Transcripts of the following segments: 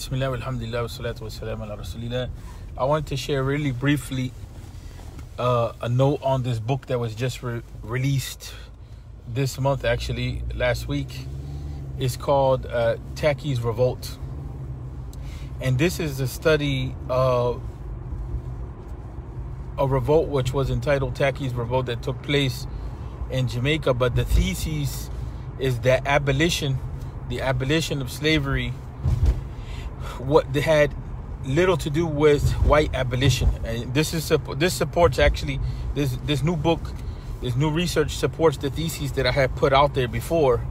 Bismillah, alhamdulillah, salatu wassalam ala rasulillah. I wanted to share really briefly uh, a note on this book that was just re- released this month, actually, last week. It's called uh, Tacky's Revolt. And this is a study of a revolt which was entitled Tacky's Revolt that took place in Jamaica. But the thesis is that abolition, the abolition of slavery, what they had little to do with white abolition. And this is this supports actually this this new book, this new research supports the theses that I had put out there before.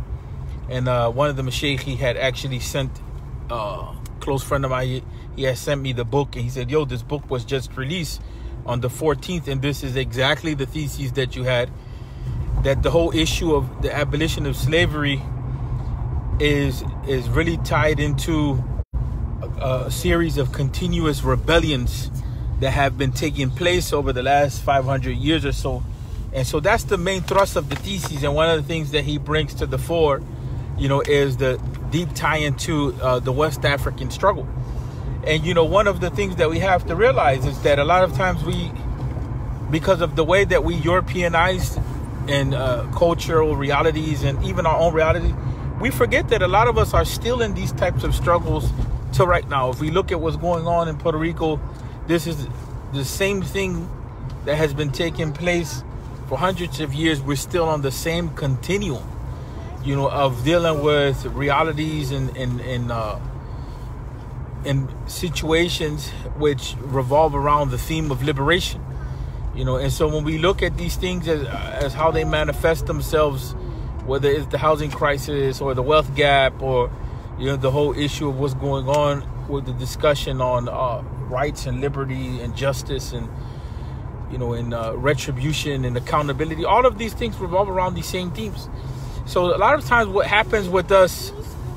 And uh, one of the mashaykh he had actually sent uh, close friend of mine. He has sent me the book, and he said, "Yo, this book was just released on the 14th, and this is exactly the theses that you had. That the whole issue of the abolition of slavery is is really tied into a, series of continuous rebellions that have been taking place over the last 500 years or so." And so that's the main thrust of the thesis. and one of the things that he brings to the fore, you know, is the deep tie into uh, the West African struggle. And you know, one of the things that we have to realize is that a lot of times we, because of the way that we Europeanized and uh, cultural realities and even our own reality, we forget that a lot of us are still in these types of struggles till right now. If we look at what's going on in Puerto Rico, this is the same thing that has been taking place for hundreds of years. We're still on the same continuum you know, of dealing with realities and and and uh, and situations which revolve around the theme of liberation. You know, and so when we look at these things as as how they manifest themselves, whether it's the housing crisis or the wealth gap or you know the whole issue of what's going on with the discussion on uh, rights and liberty and justice and you know in uh, retribution and accountability, all of these things revolve around these same themes. So a lot of times, what happens with us,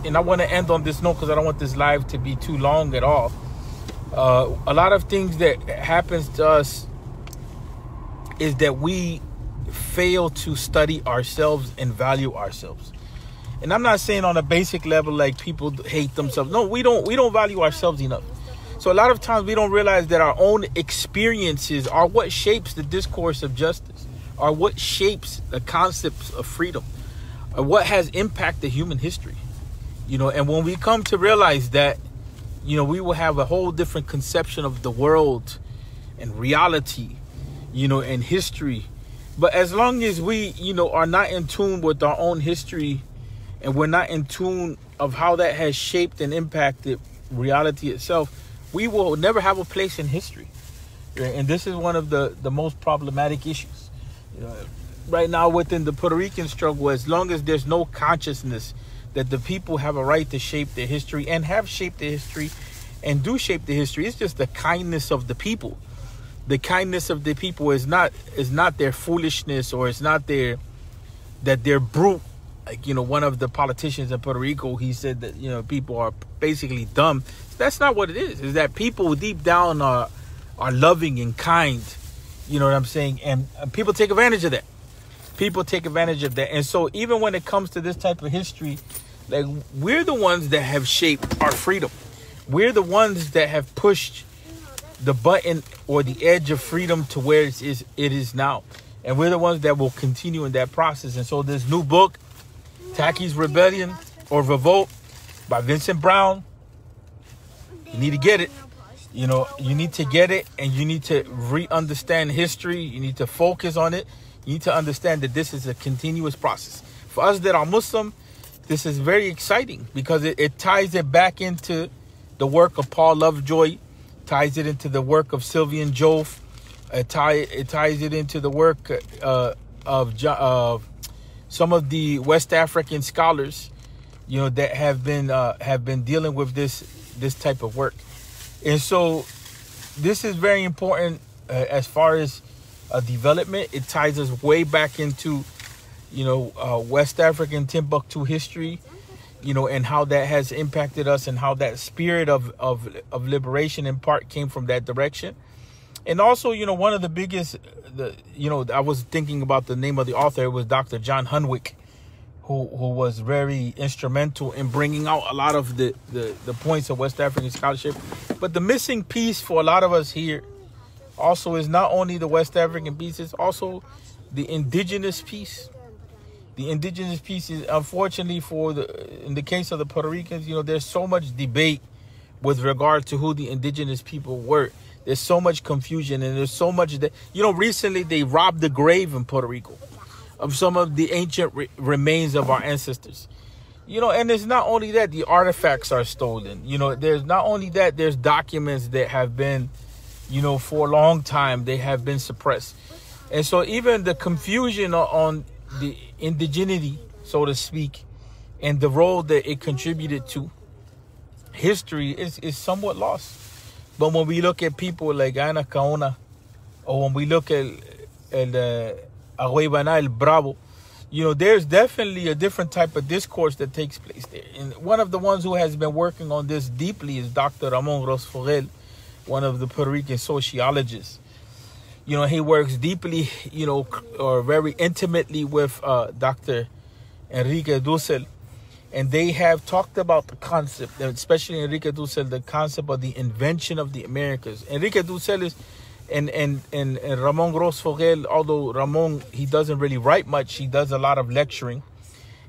and I want to end on this note because I don't want this live to be too long at all. Uh, a lot of things that happens to us is that we fail to study ourselves and value ourselves. And I'm not saying on a basic level like people hate themselves. No, we don't. We don't value ourselves enough. So a lot of times we don't realize that our own experiences are what shapes the discourse of justice, are what shapes the concepts of freedom or what has impacted human history. You know, and when we come to realize that, you know, we will have a whole different conception of the world and reality, you know, and history. But as long as we, you know, are not in tune with our own history and we're not in tune of how that has shaped and impacted reality itself, we will never have a place in history. And this is one of the, the most problematic issues. You know, right now within the Puerto Rican struggle, as long as there's no consciousness that the people have a right to shape their history and have shaped their history and do shape the history, it's just the kindness of the people. The kindness of the people is not is not their foolishness or it's not their that they're brute. Like you know, one of the politicians in Puerto Rico, he said that you know people are basically dumb. That's not what it is. Is that people deep down are are loving and kind. You know what I'm saying? And, and people take advantage of that people take advantage of that. And so even when it comes to this type of history, like we're the ones that have shaped our freedom. We're the ones that have pushed the button or the edge of freedom to where it is it is now. And we're the ones that will continue in that process. And so this new book, Tacky's Rebellion or Revolt by Vincent Brown, you need to get it. You know, you need to get it and you need to re-understand history. You need to focus on it you need to understand that this is a continuous process. For us that are Muslim, this is very exciting because it, it ties it back into the work of Paul Lovejoy, ties it into the work of Sylviane Diouf, it, tie, it ties it into the work uh, of uh, some of the West African scholars, you know, that have been uh, have been dealing with this this type of work, and so this is very important uh, as far as uh, development. It ties us way back into, you know, uh, West African Timbuktu history, you know, and how that has impacted us and how that spirit of, of, of liberation in part came from that direction. And also, you know, one of the biggest, the you know, I was thinking about the name of the author. It was Dr. John Hunwick. who who was very instrumental in bringing out a lot of the, the, the points of West African scholarship. But the missing piece for a lot of us here also is not only the West African piece, it's also the indigenous piece. The indigenous piece is unfortunately for the in the case of the Puerto Ricans, you know, there's so much debate with regard to who the indigenous people were. There's so much confusion and there's so much that you know recently they robbed the grave in Puerto Rico of some of the ancient re- remains of our ancestors. You know, and it's not only that the artifacts are stolen. You know, there's not only that there's documents that have been, you know, for a long time they have been suppressed. And so even the confusion on the indigeneity, so to speak, and the role that it contributed to history is, is somewhat lost. But when we look at people like Anacaona, or when we look at El, uh, El Bravo, you know, there's definitely a different type of discourse that takes place there. And one of the ones who has been working on this deeply is Dr. Ramon Grosfoguel, one of the Puerto Rican sociologists. You know, he works deeply, you know, or very intimately with uh, Dr. Enrique Dussel. And they have talked about the concept, especially Enrique Dussel, the concept of the invention of the Americas. Enrique Dussel is and and and, and Ramon Grosfoguel, although Ramon he doesn't really write much, he does a lot of lecturing.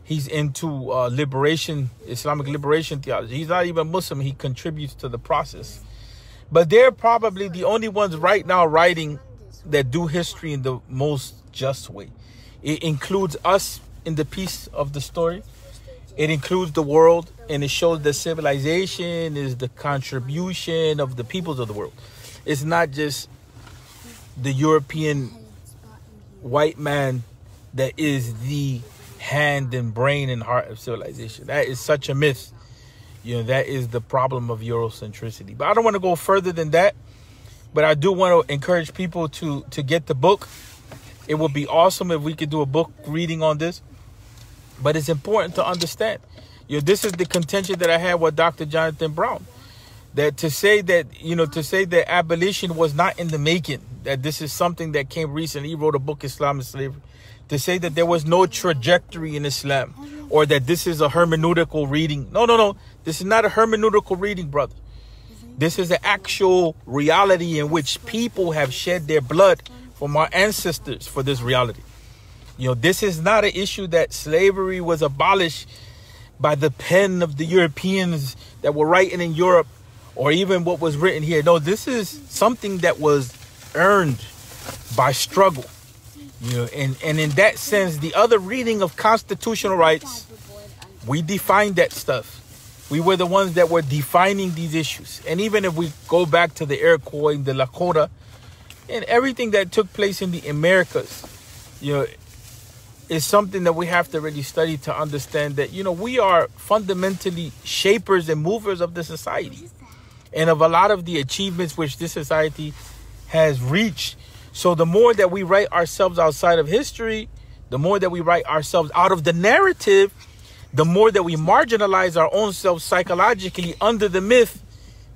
He's into uh, liberation, Islamic liberation theology. He's not even Muslim. He contributes to the process, but they're probably the only ones right now writing that do history in the most just way. It includes us in the piece of the story. It includes the world, and it shows that civilization is the contribution of the peoples of the world. It's not just the European white man that is the hand and brain and heart of civilization. That is such a myth. You know, that is the problem of Eurocentricity. But I don't want to go further than that. But I do want to encourage people to to get the book. It would be awesome if we could do a book reading on this. But it's important to understand. You know, this is the contention that I had with Dr. Jonathan Brown that to say that you know to say that abolition was not in the making that this is something that came recently he wrote a book islam and slavery to say that there was no trajectory in islam or that this is a hermeneutical reading no no no this is not a hermeneutical reading brother this is an actual reality in which people have shed their blood from our ancestors for this reality you know this is not an issue that slavery was abolished by the pen of the europeans that were writing in europe or even what was written here. No, this is something that was earned by struggle. You know, and, and in that sense, the other reading of constitutional rights, we defined that stuff. We were the ones that were defining these issues. And even if we go back to the Iroquois, and the Lakota, and everything that took place in the Americas, you know, is something that we have to really study to understand that, you know, we are fundamentally shapers and movers of the society and of a lot of the achievements which this society has reached. So the more that we write ourselves outside of history, the more that we write ourselves out of the narrative, the more that we marginalize our own self psychologically under the myth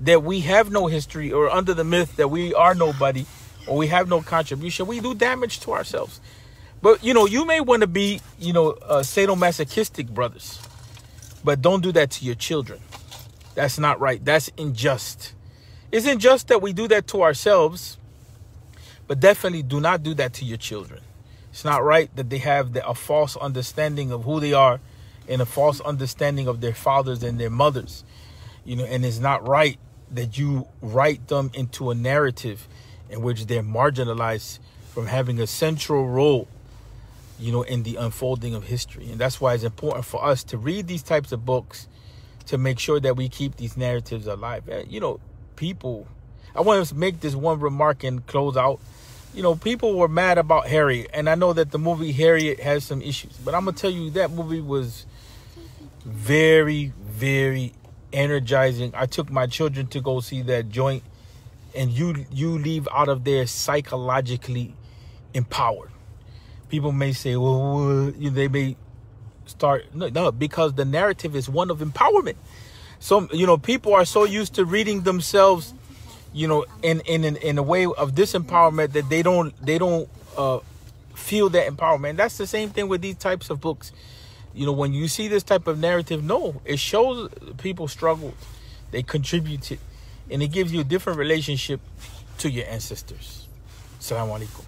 that we have no history or under the myth that we are nobody or we have no contribution, we do damage to ourselves. But you know, you may want to be, you know, uh, sadomasochistic brothers, but don't do that to your children. That's not right. That's unjust. It's unjust that we do that to ourselves, but definitely do not do that to your children. It's not right that they have the, a false understanding of who they are and a false understanding of their fathers and their mothers. You know, and it's not right that you write them into a narrative in which they're marginalized from having a central role, you know, in the unfolding of history. And that's why it's important for us to read these types of books to make sure that we keep these narratives alive. Eh, you know, people. I want to make this one remark and close out. You know, people were mad about Harriet, and I know that the movie Harriet has some issues, but I'm gonna tell you that movie was very, very energizing. I took my children to go see that joint, and you you leave out of there psychologically empowered. People may say, well, they may start no, no because the narrative is one of empowerment. So you know people are so used to reading themselves you know in in in, a way of disempowerment that they don't they don't uh feel that empowerment. That's the same thing with these types of books. You know, when you see this type of narrative, no, it shows people struggled, they contributed, and it gives you a different relationship to your ancestors. Assalamu alaikum.